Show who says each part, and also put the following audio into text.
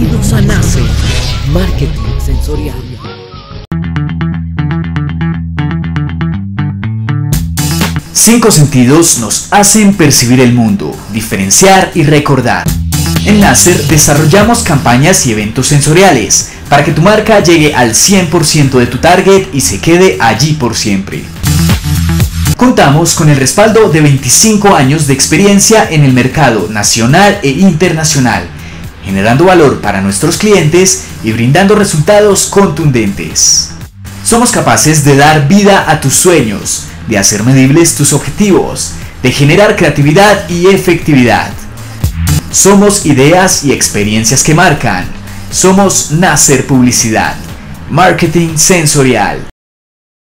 Speaker 1: Bienvenidos a Nace, Marketing Sensorial.
Speaker 2: Cinco sentidos nos hacen percibir el mundo, diferenciar y recordar. En Láser desarrollamos campañas y eventos sensoriales para que tu marca llegue al 100% de tu target y se quede allí por siempre. Contamos con el respaldo de 25 años de experiencia en el mercado nacional e internacional, generando valor para nuestros clientes y brindando resultados contundentes. Somos capaces de dar vida a tus sueños, de hacer medibles tus objetivos, de generar creatividad y efectividad. Somos ideas y experiencias que marcan. Somos Nacer Publicidad. Marketing sensorial